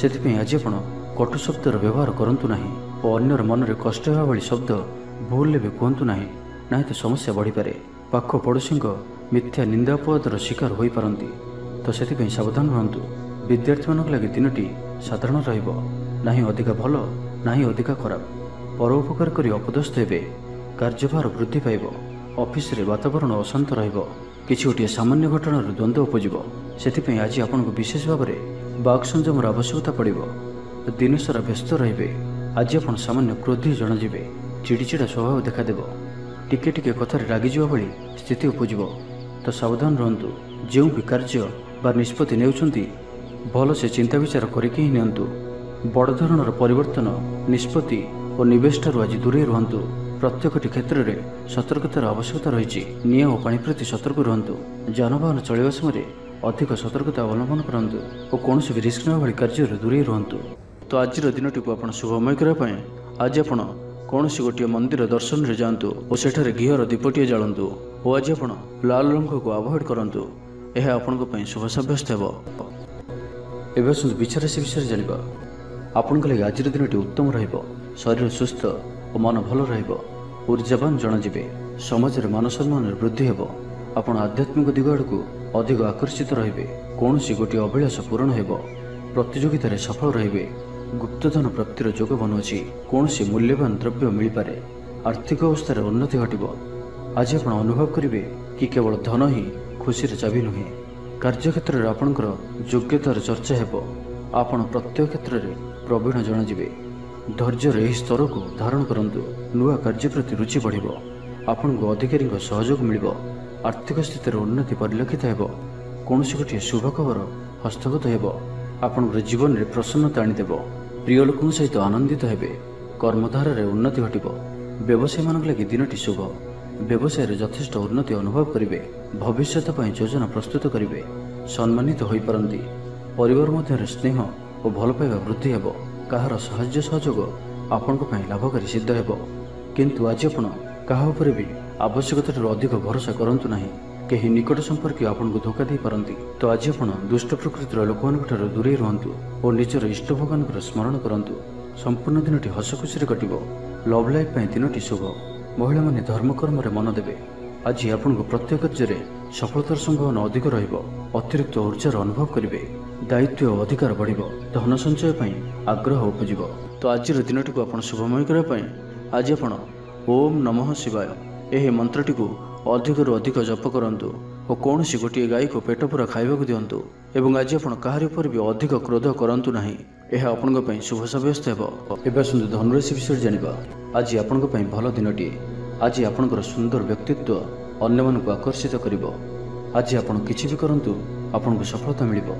ସେଥିପାଇଁ ଆଜି ଆପଣ କଟୁ ଶବ୍ଦର ବ୍ୟବହାର କରନ୍ତୁ ନାହିଁ ଓ ଅନ୍ୟର ମନରେ କଷ୍ଟ ହେବା ଭଳି ଶବ୍ଦ ଭୁଲରେ ବି କୁହନ୍ତୁ ନାହିଁ। ନାହିଁ ତ ସମସ୍ୟା ବଢ଼ିପାରେ। ପାଖ ପଡ଼ୋଶୀଙ୍କ ମିଥ୍ୟା ନିନ୍ଦା ଅପବାଦର ଶିକାର ହୋଇପାରନ୍ତି। ତ ସେଥିପାଇଁ ସାବଧାନ ରୁହନ୍ତୁ ବିଦ୍ୟାର୍ଥୀମାନଙ୍କ ଲାଗି ଦିନଟି ସାଧାରଣ ରହିବ। ନାହିଁ ଅଧିକା ଭଲ ନାହିଁ ଅଧିକା ଖରାପ। ପରୋପକାର କରି ଅପଦସ୍ଥ ହେବେ। କାର୍ଯ୍ୟଭାର ବୃଦ୍ଧି ପାଇବ। ଅଫିସରେ ବାତାବରଣ ଅଶାନ୍ତ ରହିବ। କିଛି ଗୋଟିଏ ସାମାନ୍ୟ ଘଟଣାରୁ ଦ୍ୱନ୍ଦ୍ୱ ଉପୁଜିବ। ସେଥିପାଇଁ ଆଜି ଆପଣଙ୍କୁ ବିଶେଷ ଭାବରେ ବାକ୍ ସଂଯମର ଆବଶ୍ୟକତା ପଡ଼ିବ। ଦିନସାରା ବ୍ୟସ୍ତ ରହିବେ। ଆଜି ଆପଣ ସାମାନ୍ୟ କ୍ରୋଧୀ ଜଣାଯିବେ। ଚିଡ଼ିଚିଡ଼ା ସ୍ୱଭାବ ଦେଖାଦେବ। ଟିକେ ଟିକେ କଥାରେ ରାଗିଯିବା ଭଳି ସ୍ଥିତି ଉପୁଜିବ। ତ ସାବଧାନ ରୁହନ୍ତୁ। ଯେଉଁ ବି କାର୍ଯ୍ୟ ବା ନିଷ୍ପତ୍ତି ନେଉଛନ୍ତି ଭଲସେ ଚିନ୍ତା ବିଚାର କରିକି ହିଁ ନିଅନ୍ତୁ। ବଡ଼ ଧରଣର ପରିବର୍ତ୍ତନ ନିଷ୍ପତ୍ତି ଓ ନିବେଶଠାରୁ ଆଜି ଦୂରେଇ ରୁହନ୍ତୁ। ପ୍ରତ୍ୟେକଟି କ୍ଷେତ୍ରରେ ସତର୍କତାର ଆବଶ୍ୟକତା ରହିଛି। ନିଆଁ ଓ ପାଣି ପ୍ରତି ସତର୍କ ରୁହନ୍ତୁ। ଯାନବାହନ ଚଳାଇବା ସମୟରେ ଅଧିକ ସତର୍କତା ଅବଲମ୍ବନ କରନ୍ତୁ ଓ କୌଣସି ବି ରିସ୍କ ନେବା ଭଳି କାର୍ଯ୍ୟରୁ ଦୂରେଇ ରୁହନ୍ତୁ। ତ ଆଜିର ଦିନଟିକୁ ଆପଣ ଶୁଭମୟ କରିବା ପାଇଁ ଆଜି ଆପଣ କୌଣସି ଗୋଟିଏ ମନ୍ଦିର ଦର୍ଶନରେ ଯାଆନ୍ତୁ ଓ ସେଠାରେ ଘିଅର ଦୀପଟିଏ ଜାଳନ୍ତୁ ଓ ଆଜି ଆପଣ ଲାଲ ରଙ୍ଗକୁ ଆଭଏଡ଼ କରନ୍ତୁ। ଏହା ଆପଣଙ୍କ ପାଇଁ ଶୁଭ ସାବ୍ୟସ୍ତ ହେବ। ଏବେ ଆସନ୍ତୁ ବିଚାରାଶି ବିଷୟରେ ଜାଣିବା। ଆପଣଙ୍କ ଲାଗି ଆଜିର ଦିନଟି ଉତ୍ତମ ରହିବ। ଶରୀର ସୁସ୍ଥ ଓ ମନ ଭଲ ରହିବ। ଉର୍ଜାବାନ ଜଣାଯିବେ ସମାଜରେ ମାନ ସମ୍ମାନରେ ବୃଦ୍ଧି ହେବ ଆପଣ ଆଧ୍ୟାତ୍ମିକ ଦିଗ ଆଡ଼କୁ ଅଧିକ ଆକର୍ଷିତ ରହିବେ କୌଣସି ଗୋଟିଏ ଅଭିଳାଷ ପୂରଣ ହେବ ପ୍ରତିଯୋଗିତାରେ ସଫଳ ରହିବେ ଗୁପ୍ତଧନ ପ୍ରାପ୍ତିର ଯୋଗ ବନୁଅଛି କୌଣସି ମୂଲ୍ୟବାନ ଦ୍ରବ୍ୟ ମିଳିପାରେ ଆର୍ଥିକ ଅବସ୍ଥାରେ ଉନ୍ନତି ଘଟିବ ଆଜି ଆପଣ ଅନୁଭବ କରିବେ କି କେବଳ ଧନ ହିଁ ଖୁସିର ଚାବି ନୁହେଁ କାର୍ଯ୍ୟକ୍ଷେତ୍ରରେ ଆପଣଙ୍କର ଯୋଗ୍ୟତାର ଚର୍ଚ୍ଚା ହେବ। ଆପଣ ପ୍ରତ୍ୟେକ କ୍ଷେତ୍ରରେ ପ୍ରବୀଣ ଜଣାଯିବେ। ଧୈର୍ଯ୍ୟର ଏହି ସ୍ତରକୁ ଧାରଣ କରନ୍ତୁ। ନୂଆ କାର୍ଯ୍ୟ ପ୍ରତି ରୁଚି ବଢ଼ିବ। ଆପଣଙ୍କୁ ଅଧିକାରୀଙ୍କ ସହଯୋଗ ମିଳିବ। ଆର୍ଥିକ ସ୍ଥିତିରେ ଉନ୍ନତି ପରିଲକ୍ଷିତ ହେବ। କୌଣସି ଗୋଟିଏ ଶୁଭ ଖବର ହସ୍ତଗତ ହେବ। ଆପଣଙ୍କର ଜୀବନରେ ପ୍ରସନ୍ନତା ଆଣିଦେବ। ପ୍ରିୟ ଲୋକଙ୍କ ସହିତ ଆନନ୍ଦିତ ହେବେ। କର୍ମଧାରାରେ ଉନ୍ନତି ଘଟିବ। ବ୍ୟବସାୟୀମାନଙ୍କ ଲାଗି ଦିନଟି ଶୁଭ। ବ୍ୟବସାୟରେ ଯଥେଷ୍ଟ ଉନ୍ନତି ଅନୁଭବ କରିବେ। ଭବିଷ୍ୟତ ପାଇଁ ଯୋଜନା ପ୍ରସ୍ତୁତ କରିବେ। ସମ୍ମାନିତ ହୋଇପାରନ୍ତି। ପରିବାର ମଧ୍ୟରେ ସ୍ନେହ ଓ ଭଲ ପାଇବା ବୃଦ୍ଧି ହେବ। କାହାର ସାହାଯ୍ୟ ସହଯୋଗ ଆପଣଙ୍କ ପାଇଁ ଲାଭକାରୀ ସିଦ୍ଧ ହେବ। କିନ୍ତୁ ଆଜି ଆପଣ କାହା ଉପରେ ବି ଆବଶ୍ୟକତାଠାରୁ ଅଧିକ ଭରସା କରନ୍ତୁ ନାହିଁ। କେହି ନିକଟ ସମ୍ପର୍କୀୟ ଆପଣଙ୍କୁ ଧୋକା ଦେଇପାରନ୍ତି ତ ଆଜି ଆପଣ ଦୁଷ୍ଟ ପ୍ରକୃତିର ଲୋକମାନଙ୍କ ଠାରୁ ଦୂରେଇ ରୁହନ୍ତୁ ଓ ନିଜର ଇଷ୍ଟ ଭଗବାନଙ୍କର ସ୍ମରଣ କରନ୍ତୁ। ସମ୍ପୂର୍ଣ୍ଣ ଦିନଟି ହସ ଖୁସିରେ କଟିବ। ଲଭ୍ ଲାଇଫ୍ ପାଇଁ ଦିନଟି ଶୁଭ। ମହିଳାମାନେ ଧର୍ମକର୍ମରେ ମନ ଦେବେ। ଆଜି ଆପଣଙ୍କୁ ପ୍ରତ୍ୟେକ କାର୍ଯ୍ୟରେ ସଫଳତାର ସମ୍ଭାବନା ଅଧିକ ରହିବ। ଅତିରିକ୍ତ ଉର୍ଜାର ଅନୁଭବ କରିବେ। ଦାୟିତ୍ୱ ଅଧିକାର ବଢ଼ିବ ଧନ ସଞ୍ଚୟ ପାଇଁ ଆଗ୍ରହ ଉପୁଜିବ। ତ ଆଜିର ଦିନଟିକୁ ଆପଣ ଶୁଭମୟ କରିବା ପାଇଁ ଆଜି ଆପଣ ଓମ୍ ନମଃ ଶିବାୟ। ଏହି ମନ୍ତ୍ରଟିକୁ ଅଧିକରୁ ଅଧିକ ଜପ କରନ୍ତୁ ଓ କୌଣସି ଗୋଟିଏ ଗାଈକୁ ପେଟ ପୁରା ଖାଇବାକୁ ଦିଅନ୍ତୁ ଏବଂ ଆଜି ଆପଣ କାହାରି ଉପରେ ବି ଅଧିକ କ୍ରୋଧ କରନ୍ତୁ ନାହିଁ। ଏହା ଆପଣଙ୍କ ପାଇଁ ଶୁଭ ସାବ୍ୟସ୍ତ ହେବ। ଏବେ ଆସନ୍ତୁ ଧନୁରାଶି ବିଷୟରେ ଜାଣିବା। ଆଜି ଆପଣଙ୍କ ପାଇଁ ଭଲ ଦିନଟିଏ। ଆଜି ଆପଣଙ୍କର ସୁନ୍ଦର ବ୍ୟକ୍ତିତ୍ୱ ଅନ୍ୟମାନଙ୍କୁ ଆକର୍ଷିତ କରିବ। ଆଜି ଆପଣ କିଛି ବି କରନ୍ତୁ ଆପଣଙ୍କୁ ସଫଳତା ମିଳିବ।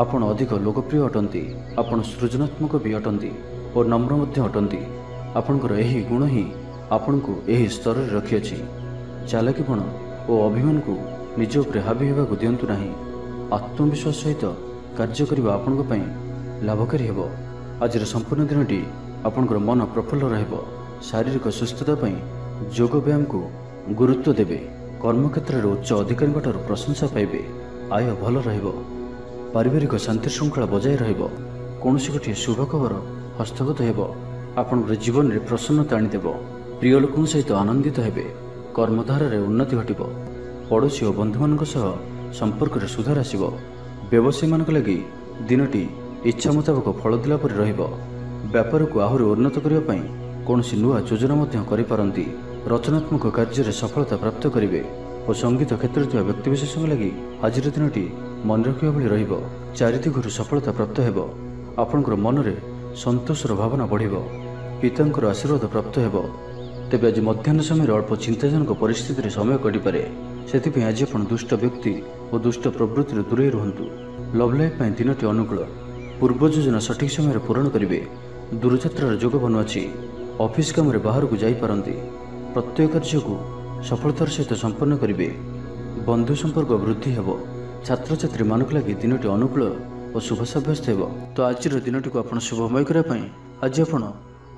ଆପଣ ଅଧିକ ଲୋକପ୍ରିୟ ଅଟନ୍ତି ଆପଣ ସୃଜନାତ୍ମକ ବି ଅଟନ୍ତି ଓ ନମ୍ର ମଧ୍ୟ ଅଟନ୍ତି। ଆପଣଙ୍କର ଏହି ଗୁଣ ହିଁ ଆପଣଙ୍କୁ ଏହି ସ୍ତରରେ ରଖିଅଛି। ଚାଲାକିପଣ ଓ ଅଭିମାନକୁ ନିଜ ଉପରେ ହାବି ହେବାକୁ ଦିଅନ୍ତୁ ନାହିଁ। ଆତ୍ମବିଶ୍ୱାସ ସହିତ କାର୍ଯ୍ୟ କରିବା ଆପଣଙ୍କ ପାଇଁ ଲାଭକାରୀ ହେବ। ଆଜିର ସମ୍ପୂର୍ଣ୍ଣ ଦିନଟି ଆପଣଙ୍କର ମନ ପ୍ରଫୁଲ୍ଲ ରହିବ। ଶାରୀରିକ ସୁସ୍ଥତା ପାଇଁ ଯୋଗ ବ୍ୟାୟାମକୁ ଗୁରୁତ୍ୱ ଦେବେ। କର୍ମକ୍ଷେତ୍ରରେ ଉଚ୍ଚ ଅଧିକାରୀଙ୍କଠାରୁ ପ୍ରଶଂସା ପାଇବେ। ଆୟ ଭଲ ରହିବ। ପାରିବାରିକ ଶାନ୍ତି ଶୃଙ୍ଖଳା ବଜାୟ ରହିବ। କୌଣସି ଗୋଟିଏ ଶୁଭ ଖବର ହସ୍ତଗତ ହେବ। ଆପଣଙ୍କର ଜୀବନରେ ପ୍ରସନ୍ନତା ଆଣିଦେବ। ପ୍ରିୟ ଲୋକଙ୍କ ସହିତ ଆନନ୍ଦିତ ହେବେ। କର୍ମଧାରାରେ ଉନ୍ନତି ଘଟିବ। ପଡ଼ୋଶୀ ଓ ବନ୍ଧୁମାନଙ୍କ ସହ ସମ୍ପର୍କରେ ସୁଧାର ଆସିବ। ବ୍ୟବସାୟୀମାନଙ୍କ ଲାଗି ଦିନଟି ଇଚ୍ଛା ମୁତାବକ ଫଳ ଦେଲା ପରି ରହିବ। ବ୍ୟାପାରକୁ ଆହୁରି ଉନ୍ନତ କରିବା ପାଇଁ କୌଣସି ନୂଆ ଯୋଜନା ମଧ୍ୟ କରିପାରନ୍ତି। ରଚନାତ୍ମକ କାର୍ଯ୍ୟରେ ସଫଳତା ପ୍ରାପ୍ତ କରିବେ ଓ ସଙ୍ଗୀତ କ୍ଷେତ୍ରରେ ଥିବା ବ୍ୟକ୍ତିବିଶେଷଙ୍କ ଲାଗି ଆଜିର ଦିନଟି ମନେ ରଖିବା ଭଳି ରହିବ ଚାରିଦିଗରୁ ସଫଳତା ପ୍ରାପ୍ତ ହେବ ଆପଣଙ୍କର ମନରେ ସନ୍ତୋଷର ଭାବନା ବଢ଼ିବ ପିତାଙ୍କର ଆଶୀର୍ବାଦ ପ୍ରାପ୍ତ ହେବ। ତେବେ ଆଜି ମଧ୍ୟାହ୍ନ ସମୟରେ ଅଳ୍ପ ଚିନ୍ତାଜନକ ପରିସ୍ଥିତିରେ ସମୟ କଟିପାରେ। ସେଥିପାଇଁ ଆଜି ଆପଣ ଦୁଷ୍ଟ ବ୍ୟକ୍ତି ଓ ଦୁଷ୍ଟ ପ୍ରବୃତ୍ତିରୁ ଦୂରେଇ ରୁହନ୍ତୁ। ଲଭ୍ ଲାଇଫ୍ ପାଇଁ ଦିନଟି ଅନୁକୂଳ। ପୂର୍ବ ଯୋଜନା ସଠିକ୍ ସମୟରେ ପୂରଣ କରିବେ। ଦୂରଯାତ୍ରାର ଯୋଗ ବନୁଅଛି ଅଫିସ୍ କାମରେ ବାହାରକୁ ଯାଇପାରନ୍ତି। ପ୍ରତ୍ୟେକ କାର୍ଯ୍ୟକୁ ସଫଳତାର ସହିତ ସମ୍ପନ୍ନ କରିବେ। ବନ୍ଧୁ ସମ୍ପର୍କ ବୃଦ୍ଧି ହେବ। ଛାତ୍ରଛାତ୍ରୀମାନଙ୍କ ଲାଗି ଦିନଟି ଅନୁକୂଳ ଓ ଶୁଭ ସାବ୍ୟସ୍ତ ହେବ। ତ ଆଜିର ଦିନଟିକୁ ଆପଣ ଶୁଭମୟ କରିବା ପାଇଁ ଆଜି ଆପଣ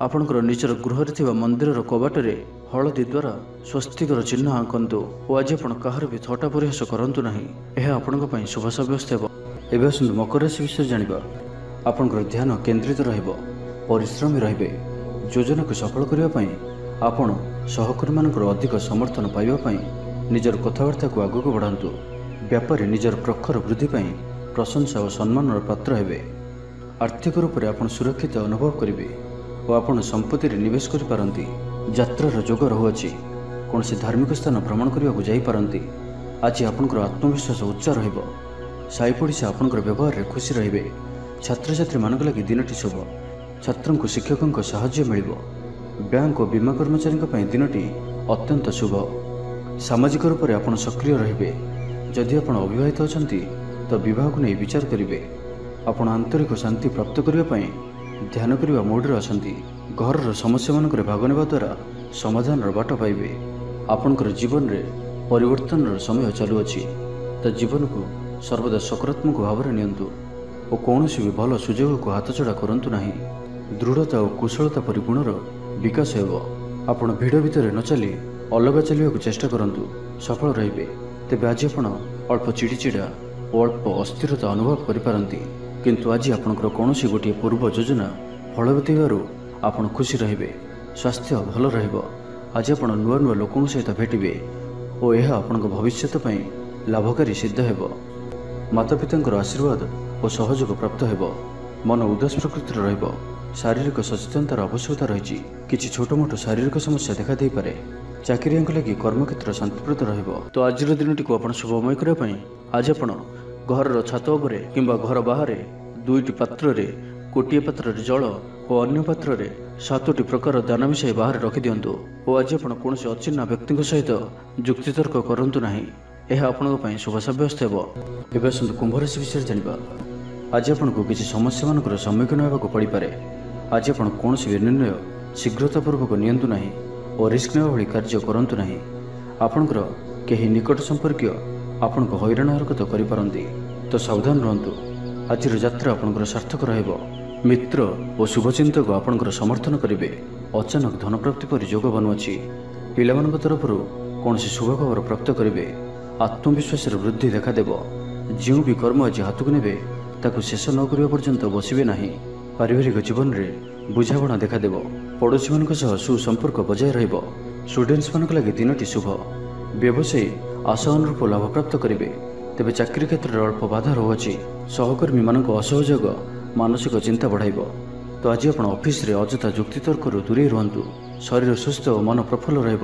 ଆପଣଙ୍କର ନିଜର ଗୃହରେ ଥିବା ମନ୍ଦିରର କବାଟରେ ହଳଦୀ ଦ୍ୱାରା ସ୍ୱସ୍ତିକର ଚିହ୍ନ ଆଙ୍କନ୍ତୁ ଓ ଆଜି ଆପଣ କାହାର ବି ଥଟା ପରିହାସ କରନ୍ତୁ ନାହିଁ ଏହା ଆପଣଙ୍କ ପାଇଁ ଶୁଭ ସାବ୍ୟସ୍ତ ହେବ। ଏବେ ଆସନ୍ତୁ ମକର ରାଶି ବିଷୟରେ ଜାଣିବା। ଆପଣଙ୍କର ଧ୍ୟାନ କେନ୍ଦ୍ରିତ ରହିବ ପରିଶ୍ରମୀ ରହିବେ ଯୋଜନାକୁ ସଫଳ କରିବା ପାଇଁ ଆପଣ ସହକର୍ମୀମାନଙ୍କର ଅଧିକ ସମର୍ଥନ ପାଇବା ପାଇଁ ନିଜର କଥାବାର୍ତ୍ତାକୁ ଆଗକୁ ବଢ଼ାନ୍ତୁ। ବ୍ୟାପାରୀ ନିଜର ପ୍ରଖର ବୃଦ୍ଧି ପାଇଁ ପ୍ରଶଂସା ଓ ସମ୍ମାନର ପାତ୍ର ହେବେ। ଆର୍ଥିକ ରୂପରେ ଆପଣ ସୁରକ୍ଷିତ ଅନୁଭବ କରିବେ ଓ ଆପଣ ସମ୍ପତ୍ତିରେ ନିବେଶ କରିପାରନ୍ତି। ଯାତ୍ରାର ଯୋଗ ରହୁଅଛି। କୌଣସି ଧାର୍ମିକ ସ୍ଥାନ ଭ୍ରମଣ କରିବାକୁ ଯାଇପାରନ୍ତି। ଆଜି ଆପଣଙ୍କର ଆତ୍ମବିଶ୍ୱାସ ଉଚ୍ଚ ରହିବ। ସାଇ ପଡ଼ିଶା ଆପଣଙ୍କର ବ୍ୟବହାରରେ ଖୁସି ରହିବେ। ଛାତ୍ରଛାତ୍ରୀମାନଙ୍କ ଲାଗି ଦିନଟି ଶୁଭ। ଛାତ୍ରଙ୍କୁ ଶିକ୍ଷକଙ୍କ ସାହାଯ୍ୟ ମିଳିବ। ବ୍ୟାଙ୍କ ଓ ବୀମା କର୍ମଚାରୀଙ୍କ ପାଇଁ ଦିନଟି ଅତ୍ୟନ୍ତ ଶୁଭ। ସାମାଜିକ ରୂପରେ ଆପଣ ସକ୍ରିୟ ରହିବେ। ଯଦି ଆପଣ ଅବିବାହିତ ଅଛନ୍ତି ତ ବିବାହକୁ ନେଇ ବିଚାର କରିବେ। ଆପଣ ଆନ୍ତରିକ ଶାନ୍ତି ପ୍ରାପ୍ତ କରିବା ପାଇଁ ଧ୍ୟାନ କରିବା ମୋଡ଼ରେ ଅଛନ୍ତି। ଘରର ସମସ୍ୟାମାନଙ୍କରେ ଭାଗ ନେବା ଦ୍ୱାରା ସମାଧାନର ବାଟ ପାଇବେ। ଆପଣଙ୍କର ଜୀବନରେ ପରିବର୍ତ୍ତନର ସମୟ ଚାଲୁଅଛି। ତ ଜୀବନକୁ ସର୍ବଦା ସକାରାତ୍ମକ ଭାବରେ ନିଅନ୍ତୁ ଓ କୌଣସି ବି ଭଲ ସୁଯୋଗକୁ ହାତଛଡ଼ା କରନ୍ତୁ ନାହିଁ। ଦୃଢ଼ତା ଓ କୁଶଳତା ପରି ଗୁଣର ବିକାଶ ହେବ। ଆପଣ ଭିଡ଼ ଭିତରେ ନ ଚାଲି ଅଲଗା ଚାଲିବାକୁ ଚେଷ୍ଟା କରନ୍ତୁ। ସଫଳ ରହିବେ। ତେବେ ଆଜି ଆପଣ ଅଳ୍ପ ଚିଡ଼ିଚିଡ଼ା ଓ ଅଳ୍ପ ଅସ୍ଥିରତା ଅନୁଭବ କରିପାରନ୍ତି। କିନ୍ତୁ ଆଜି ଆପଣଙ୍କର କୌଣସି ଗୋଟିଏ ପୂର୍ବ ଯୋଜନା ଫଳବତୀ ହେବାରୁ ଆପଣ ଖୁସି ରହିବେ ସ୍ୱାସ୍ଥ୍ୟ ଭଲ ରହିବ। ଆଜି ଆପଣ ନୂଆ ନୂଆ ଲୋକଙ୍କ ସହିତ ଭେଟିବେ ଓ ଏହା ଆପଣଙ୍କ ଭବିଷ୍ୟତ ପାଇଁ ଲାଭକାରୀ ସିଦ୍ଧ ହେବ। ମାତାପିତାଙ୍କର ଆଶୀର୍ବାଦ ଓ ସହଯୋଗ ପ୍ରାପ୍ତ ହେବ। ମନ ଉଦାସ ପ୍ରକୃତିର ରହିବ। ଶାରୀରିକ ସଚେତନତାର ଆବଶ୍ୟକତା ରହିଛି। କିଛି ଛୋଟମୋଟ ଶାରୀରିକ ସମସ୍ୟା ଦେଖାଦେଇପାରେ। ଚାକିରିଆଙ୍କ ଲାଗି କର୍ମକ୍ଷେତ୍ର ଶାନ୍ତିପ୍ରଦ ରହିବ। ତ ଆଜିର ଦିନଟିକୁ ଆପଣ ଶୁଭମୟ କରିବା ପାଇଁ ଆଜି ଆପଣ ଘରର ଛାତ ଉପରେ କିମ୍ବା ଘର ବାହାରେ ଦୁଇଟି ପାତ୍ରରେ ଗୋଟିଏ ପାତ୍ରରେ ଜଳ ଓ ଅନ୍ୟ ପାତ୍ରରେ ସାତୋଟି ପ୍ରକାର ଦାନା ମିଶାଇ ବାହାରେ ରଖିଦିଅନ୍ତୁ ଓ ଆଜି ଆପଣ କୌଣସି ଅଚିହ୍ନା ବ୍ୟକ୍ତିଙ୍କ ସହିତ ଯୁକ୍ତିତର୍କ କରନ୍ତୁ ନାହିଁ। ଏହା ଆପଣଙ୍କ ପାଇଁ ଶୁଭ ସାବ୍ୟସ୍ତ ହେବ। ଏବେ ଆସନ୍ତୁ କୁମ୍ଭ ରାଶି ବିଷୟରେ ଜାଣିବା। ଆଜି ଆପଣଙ୍କୁ କିଛି ସମସ୍ୟାମାନଙ୍କର ସମ୍ମୁଖୀନ ହେବାକୁ ପଡ଼ିପାରେ। ଆଜି ଆପଣ କୌଣସି ବି ନିର୍ଣ୍ଣୟ ଶୀଘ୍ରତାପୂର୍ବକ ନିଅନ୍ତୁ ନାହିଁ। ଓ ରିସ୍କ ନେବା ଭଳି କାର୍ଯ୍ୟ କରନ୍ତୁ ନାହିଁ। ଆପଣଙ୍କର କେହି ନିକଟ ସମ୍ପର୍କୀୟ ଆପଣଙ୍କୁ ହଇରାଣ ହରକତ କରିପାରନ୍ତି। ତ ସାବଧାନ ରୁହନ୍ତୁ। ଆଜିର ଯାତ୍ରା ଆପଣଙ୍କର ସାର୍ଥକ ରହିବ। ମିତ୍ର ଓ ଶୁଭଚିନ୍ତକ ଆପଣଙ୍କର ସମର୍ଥନ କରିବେ। ଅଚାନକ ଧନପ୍ରାପ୍ତି ପରି ଯୋଗ ବନୁଅଛି ପିଲାମାନଙ୍କ ତରଫରୁ କୌଣସି ଶୁଭ ଖବର ପ୍ରାପ୍ତ କରିବେ। ଆତ୍ମବିଶ୍ୱାସରେ ବୃଦ୍ଧି ଦେଖାଦେବ। ଯେଉଁ ବି କର୍ମ ଆଜି ହାତକୁ ନେବେ ତାକୁ ଶେଷ ନ କରିବା ପର୍ଯ୍ୟନ୍ତ ବସିବେ ନାହିଁ। ପାରିବାରିକ ଜୀବନରେ ବୁଝାମଣା ଦେଖାଦେବ। ପଡ଼ୋଶୀମାନଙ୍କ ସହ ସୁସମ୍ପର୍କ ବଜାୟ ରହିବ। ଷ୍ଟୁଡେଣ୍ଟସମାନଙ୍କ ଲାଗି ଦିନଟି ଶୁଭ। ବ୍ୟବସାୟୀ ଆଶା ଅନୁରୂପ ଲାଭପ୍ରାପ୍ତ କରିବେ। ତେବେ ଚାକିରି କ୍ଷେତ୍ରରେ ଅଳ୍ପ ବାଧା ରହୁଅଛି। ସହକର୍ମୀମାନଙ୍କ ଅସହଯୋଗ ମାନସିକ ଚିନ୍ତା ବଢ଼ାଇବ। ତ ଆଜି ଆପଣ ଅଫିସରେ ଅଯଥା ଯୁକ୍ତିତର୍କରୁ ଦୂରେଇ ରୁହନ୍ତୁ। ଶରୀର ସୁସ୍ଥ ଓ ମନ ପ୍ରଫୁଲ୍ଲ ରହିବ।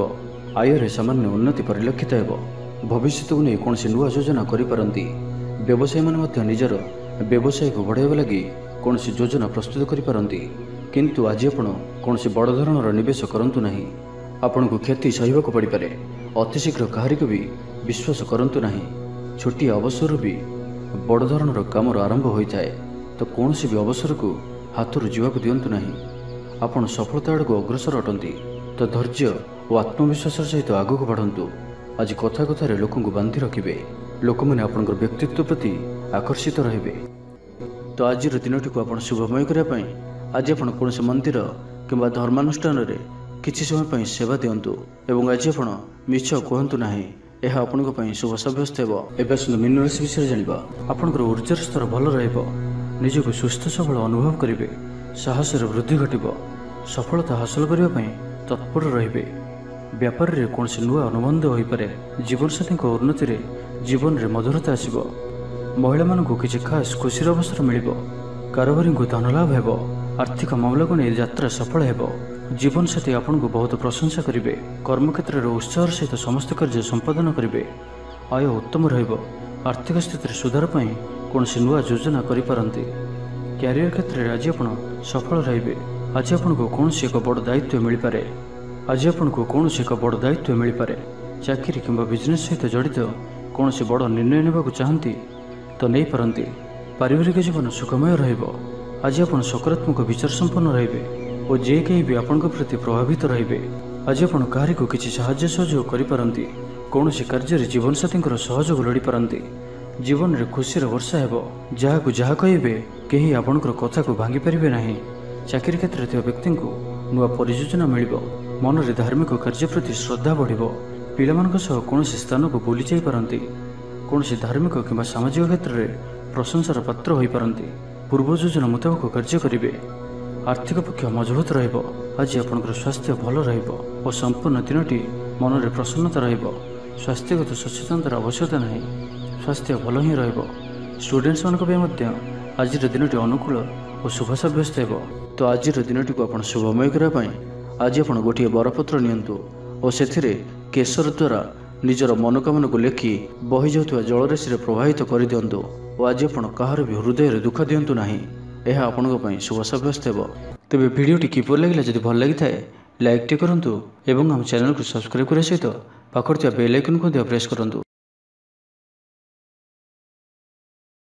ଆୟରେ ସାମାନ୍ୟ ଉନ୍ନତି ପରିଲକ୍ଷିତ ହେବ। ଭବିଷ୍ୟତକୁ ନେଇ କୌଣସି ନୂଆ ଯୋଜନା କରିପାରନ୍ତି। ବ୍ୟବସାୟୀମାନେ ମଧ୍ୟ ନିଜର ବ୍ୟବସାୟକୁ ବଢ଼ାଇବା ଲାଗି କୌଣସି ଯୋଜନା ପ୍ରସ୍ତୁତ କରିପାରନ୍ତି। କିନ୍ତୁ ଆଜି ଆପଣ କୌଣସି ବଡ଼ ଧରଣର ନିବେଶ କରନ୍ତୁ ନାହିଁ। ଆପଣଙ୍କୁ କ୍ଷତି ସହିବାକୁ ପଡ଼ିପାରେ। ଅତି ଶୀଘ୍ର କାହାରିକୁ ବି ବିଶ୍ୱାସ କରନ୍ତୁ ନାହିଁ। ଛୋଟିଆ ଅବସରରୁ ବି ବଡ଼ ଧରଣର କାମର ଆରମ୍ଭ ହୋଇଥାଏ। ତ କୌଣସି ବି ଅବସରକୁ ହାତରୁ ଯିବାକୁ ଦିଅନ୍ତୁ ନାହିଁ। ଆପଣ ସଫଳତା ଆଡ଼କୁ ଅଗ୍ରସର ଅଟନ୍ତି। ତ ଧୈର୍ଯ୍ୟ ଓ ଆତ୍ମବିଶ୍ୱାସର ସହିତ ଆଗକୁ ବଢ଼ନ୍ତୁ। ଆଜି କଥା କଥାରେ ଲୋକଙ୍କୁ ବାନ୍ଧି ରଖିବେ। ଲୋକମାନେ ଆପଣଙ୍କର ବ୍ୟକ୍ତିତ୍ୱ ପ୍ରତି ଆକର୍ଷିତ ରହିବେ। ତ ଆଜିର ଦିନଟିକୁ ଆପଣ ଶୁଭମୟ କରିବା ପାଇଁ ଆଜି ଆପଣ କୌଣସି ମନ୍ଦିର କିମ୍ବା ଧର୍ମାନୁଷ୍ଠାନରେ କିଛି ସମୟ ପାଇଁ ସେବା ଦିଅନ୍ତୁ ଏବଂ ଆଜି ଆପଣ ମିଛ କୁହନ୍ତୁ ନାହିଁ। ଏହା ଆପଣଙ୍କ ପାଇଁ ଶୁଭ ସାବ୍ୟସ୍ତ ହେବ। ଏବେ ଆସନ୍ତୁ ମୀନ ରାଶି ବିଷୟରେ ଜାଣିବା। ଆପଣଙ୍କର ଉର୍ଜାର ସ୍ତର ଭଲ ରହିବ। ନିଜକୁ ସୁସ୍ଥ ସବଳ ଅନୁଭବ କରିବେ। ସାହସରେ ବୃଦ୍ଧି ଘଟିବ। ସଫଳତା ହାସଲ କରିବା ପାଇଁ ତତ୍ପର ରହିବେ। ବ୍ୟାପାରରେ କୌଣସି ନୂଆ ଅନୁବନ୍ଧ ହୋଇପାରେ। ଜୀବନସାଥୀଙ୍କ ଉନ୍ନତିରେ ଜୀବନରେ ମଧୁରତା ଆସିବ। ମହିଳାମାନଙ୍କୁ କିଛି ଖାସ୍ ଖୁସିର ଅବସର ମିଳିବ। କାରବାରୀଙ୍କୁ ଧନଲାଭ ହେବ। ଆର୍ଥିକ ମାମଲାକୁ ନେଇ ଯାତ୍ରା ସଫଳ ହେବ। ଜୀବନସାଥୀ ଆପଣଙ୍କୁ ବହୁତ ପ୍ରଶଂସା କରିବେ। କର୍ମକ୍ଷେତ୍ରରେ ଉତ୍ସାହର ସହିତ ସମସ୍ତ କାର୍ଯ୍ୟ ସମ୍ପାଦନ କରିବେ। ଆୟ ଉତ୍ତମ ରହିବ। ଆର୍ଥିକ ସ୍ଥିତିରେ ସୁଧାର ପାଇଁ କୌଣସି ନୂଆ ଯୋଜନା କରିପାରନ୍ତି। କ୍ୟାରିୟର କ୍ଷେତ୍ରରେ ଆଜି ଆପଣ ସଫଳ ରହିବେ। ଆଜି ଆପଣଙ୍କୁ କୌଣସି ଏକ ବଡ଼ ଦାୟିତ୍ୱ ମିଳିପାରେ। ଆଜି ଆପଣଙ୍କୁ କୌଣସି ଏକ ବଡ଼ ଦାୟିତ୍ୱ ମିଳିପାରେ। ଚାକିରି କିମ୍ବା ବିଜନେସ୍ ସହିତ ଜଡ଼ିତ କୌଣସି ବଡ଼ ନିର୍ଣ୍ଣୟ ନେବାକୁ ଚାହାନ୍ତି ତ ନେଇପାରନ୍ତି। ପାରିବାରିକ ଜୀବନ ସୁଖମୟ ରହିବ। ଆଜି ଆପଣ ସକାରାତ୍ମକ ବିଚାର ସମ୍ପନ୍ନ ରହିବେ ଓ ଯେ କେହି ବି ଆପଣଙ୍କ ପ୍ରତି ପ୍ରଭାବିତ ରହିବେ ଆଜି ଆପଣ କାହାରିକୁ କିଛି ସାହାଯ୍ୟ ସହଯୋଗ କରିପାରନ୍ତି କୌଣସି କାର୍ଯ୍ୟରେ ଜୀବନସାଥୀଙ୍କର ସହଯୋଗ ଲୋଡ଼ିପାରନ୍ତି ଜୀବନରେ ଖୁସିର ବର୍ଷା ହେବ ଯାହାକୁ ଯାହା କହିବେ କେହି ଆପଣଙ୍କର କଥାକୁ ଭାଙ୍ଗିପାରିବେ ନାହିଁ। ଚାକିରି କ୍ଷେତ୍ରରେ ଥିବା ବ୍ୟକ୍ତିଙ୍କୁ ନୂଆ ପରିଯୋଜନା ମିଳିବ ମନରେ ଧାର୍ମିକ କାର୍ଯ୍ୟ ପ୍ରତି ଶ୍ରଦ୍ଧା ବଢ଼ିବ ପିଲାମାନଙ୍କ ସହ କୌଣସି ସ୍ଥାନକୁ ବୁଲି ଯାଇପାରନ୍ତି କୌଣସି ଧାର୍ମିକ କିମ୍ବା ସାମାଜିକ କ୍ଷେତ୍ରରେ ପ୍ରଶଂସାର ପାତ୍ର ହୋଇପାରନ୍ତି। ପୂର୍ବ ଯୋଜନା ମୁତାବକ କାର୍ଯ୍ୟ କରିବେ। ଆର୍ଥିକ ପକ୍ଷ ମଜବୁତ ରହିବ। ଆଜି ଆପଣଙ୍କର ସ୍ୱାସ୍ଥ୍ୟ ଭଲ ରହିବ ଓ ସମ୍ପୂର୍ଣ୍ଣ ଦିନଟି ମନରେ ପ୍ରସନ୍ନତା ରହିବ। ସ୍ୱାସ୍ଥ୍ୟଗତ ସଚେତନତାର ଆବଶ୍ୟକତା ନାହିଁ। ସ୍ୱାସ୍ଥ୍ୟ ଭଲ ହିଁ ରହିବ। ଷ୍ଟୁଡେଣ୍ଟସମାନଙ୍କ ପାଇଁ ମଧ୍ୟ ଆଜିର ଦିନଟି ଅନୁକୂଳ ଓ ଶୁଭ ସାବ୍ୟସ୍ତ ହେବ। ତ ଆଜିର ଦିନଟିକୁ ଆପଣ ଶୁଭମୟ କରିବା ପାଇଁ ଆଜି ଆପଣ ଗୋଟିଏ ବରପତ୍ର ନିଅନ୍ତୁ ଓ ସେଥିରେ କେଶର ଦ୍ୱାରା ନିଜର ମନୋକାମନାକୁ ଲେଖି ବହିଯାଉଥିବା ଜଳରାଶିରେ ପ୍ରବାହିତ କରିଦିଅନ୍ତୁ। ଓ ଆଜି ଆପଣ କାହାର ବି ହୃଦୟରେ ଦୁଃଖ ଦିଅନ୍ତୁ ନାହିଁ। ଏହା ଆପଣଙ୍କ ପାଇଁ ଶୁଭ ସାବ୍ୟସ୍ତ ହେବ। ତେବେ ଭିଡ଼ିଓଟି କିପରି ଲାଗିଲା ଯଦି ଭଲ ଲାଗିଥାଏ ଲାଇକ୍ଟି କରନ୍ତୁ ଏବଂ ଆମ ଚ୍ୟାନେଲକୁ ସବସ୍କ୍ରାଇବ୍ କରିବା ସହିତ ପାଖରେ ଥିବା ବେଲ୍ ଆଇକନ୍କୁ ମଧ୍ୟ ପ୍ରେସ୍ କରନ୍ତୁ।